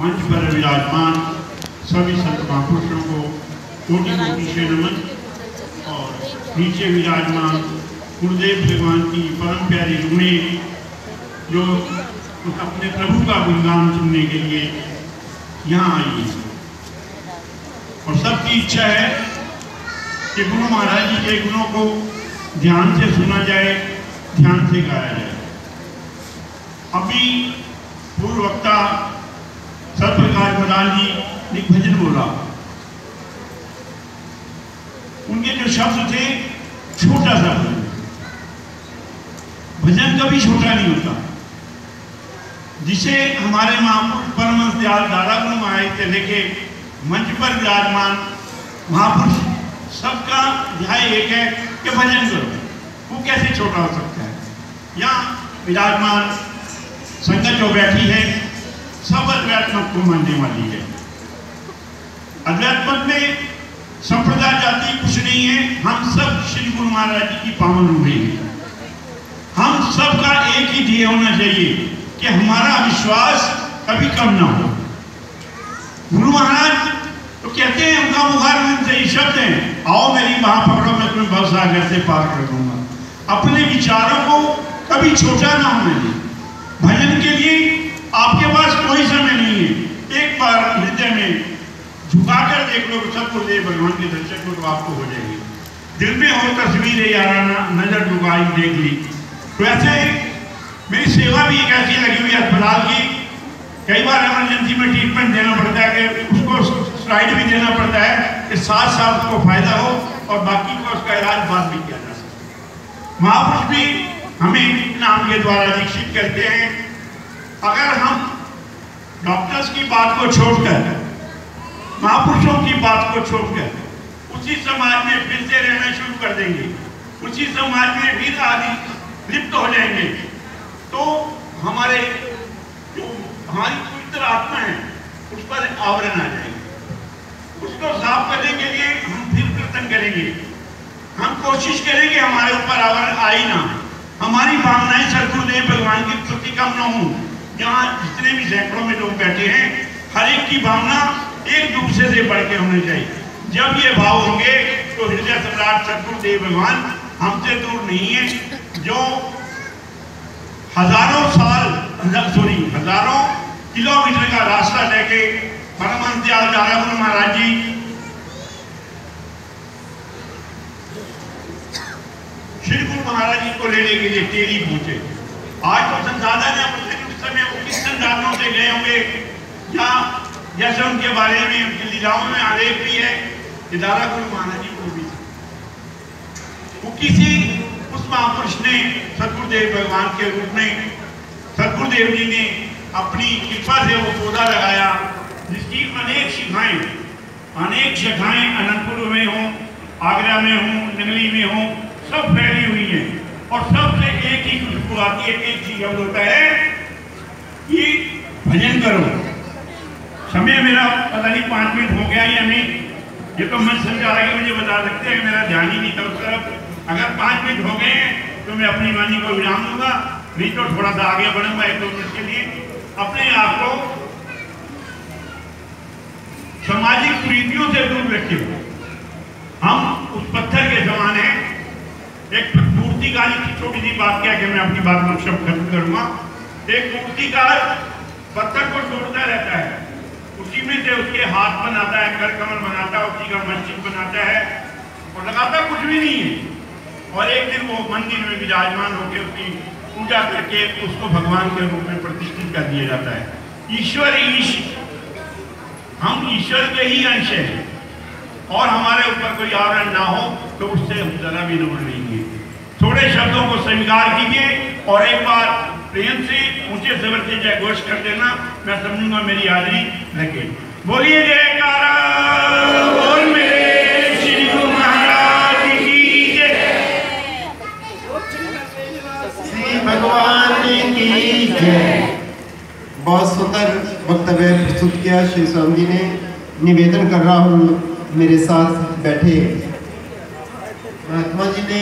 मंच पर विराजमान सभी संत महापुरुषों को कोटि कोटि से नमन और नीचे विराजमान गुरुदेव भगवान की परम प्यारी रुणे जो अपने प्रभु का गुणगान सुनने के लिए यहाँ आई है। और सबकी इच्छा है कि गुरु महाराज जी के गुणों को ध्यान से सुना जाए, ध्यान से गाया जाए। अभी पूर्व वक्ता सर्वप्रकाश मदान जी ने भजन बोला उनके जो शब्द थे, छोटा सा भजन भजन कभी छोटा नहीं होता। जिसे हमारे महापुरुष परमहंस दयाल दादा गुरु महाराज से लेके मंच पर विराजमान महापुरुष, सबका ध्याय एक है कि भजन करो। वो कैसे छोटा हो सकता है? यहाँ विराजमान संगत जो बैठी है सब अद्वैत मत को मानने वाली है। अद्वैत मत में संप्रदाय जाति कुछ नहीं है। हम सब श्री गुरु महाराज जी की पावन है। हम सबका एक ही ध्येय होना चाहिए कि हमारा विश्वास कभी कम ना हो। गुरु महाराज तो कहते हैं, उनका मुखार सही शब्द है, आओ मेरी बाह पकड़ो मैं तुम्हें बहुत सागर से पार कर दूँगा। अपने विचारों को कभी छोटा ना होने दें। भजन के लिए आपके पास कोई समय नहीं है। एक बार हृदय में झुकाकर देख लो सब गुरुदेव भगवान के दर्शन को तो आपको हो जाएगी। दिल में हो तस्वीर याराना नज़र झुकाई, देख ली। तो ऐसे मेरी सेवा भी एक ऐसी लगी हुई अस्पताल की। कई बार इमरजेंसी में ट्रीटमेंट देना पड़ता है, कि उसको स्लाइड भी देना पड़ता है, कि साथ साथ उसको फ़ायदा हो और बाकी को उसका इलाज बाद भी किया जा सके। महापुरुष भी हमें नाम के द्वारा दीक्षित करते हैं। अगर हम डॉक्टर्स की बात को छोड़कर, महापुरुषों की बात को छोड़कर, उसी समाज में फिर से रहना शुरू कर देंगे, उसी समाज में फिर आदि लिप्त हो जाएँगे तो हमारे जो हमारी पवित्र आत्मा है, उस पर आवरण आ जाएगा। उसको साफ़ करने के लिए हम फिर कीर्तन करेंगे। हम कोशिश करेंगे हमारे ऊपर आवरण आई ना। हमारी भावनाएँ सदगुरुदेव भगवान की प्रति कम न हो। यहाँ जितने भी सैकड़ों में लोग बैठे हैं। हर एक की भावना एक दूसरे से बढ़ के होनी चाहिए। जब ये भाव होंगे तो हृदय सम्राट सदगुरुदेव भगवान हमसे दूर नहीं है, जो हज़ारों साल सॉरी हज़ारों किलोमीटर का रास्ता लेके परमहंस महाराज जी, श्री गुरु महाराज जी को लेने के लिए टेरी पहुँचे। आज तो संसाधन है संसाधनों से गए होंगे। या जैसे उनके बारे में उनकी लीलाओं में आलेख भी है? कि दारा गुरु महाराज जी को भी। वो किसी उस महापुरुष ने सदगुरुदेव भगवान के रूप में सदगुरुदेव जी ने अपनी कृपा से वो पौधा लगाया, जिसकी अनेक शिखाएँ, अनेक शाखाएँ अनंतपुर में हो, आगरा में हो, नगली में हो, सब फैली हुई हैं। और सबसे एक ही खुशबू आती है, एक चीज़ अब होता है करो। समय मेरा पता नहीं पाँच मिनट हो गया या नहीं। ये तो मन समझा रहा है मुझे बता सकते हैं, मेरा ध्यान ही नहीं उस तरफ़। अगर पाँच मिनट हो गए तो मैं अपनी वाणी को विराम दूँगा, नहीं तो थोड़ा सा आगे बढ़ूँगा एक दो मिनट के लिए। अपने आप को सामाजिक कुरीतियों से दूर रखे हम उस पत्थर के समान जमाने एक मूर्तिकार की छोटी सी बात क्या कि मैं अपनी बात को शब्द खत्म करूँगा। एक मूर्तिकार पत्थर को तोड़ता रहता है। उसी में से उसके हाथ बनाता है कर कमल बनाता है, उसी का मस्जिद बनाता है। और लगाता कुछ भी नहीं है। और एक दिन वो मंदिर में विराजमान होकर उसकी पूजा करके उसको भगवान के रूप में प्रतिष्ठित कर दिया जाता है। ईश्वर ईश। हम ईश्वर के ही अंश हैं। और हमारे ऊपर कोई आवरण ना हो तो उससे हम जरा भी नहीं थोड़े शब्दों को स्वीकार कीजिए और एक बार प्रेम से ऊँचे स्वर से जय घोष कर देना। मैं समझूँगा मेरी हाजरी लगे। बोलिए जयकारा, बोल मेरे श्री गुरु महाराज की जय। भगवान की जय। बहुत सुंदर वक्तव्य प्रस्तुत किया श्री स्वामी जी ने। निवेदन कर रहा हूँ मेरे साथ बैठे। महात्मा जी ने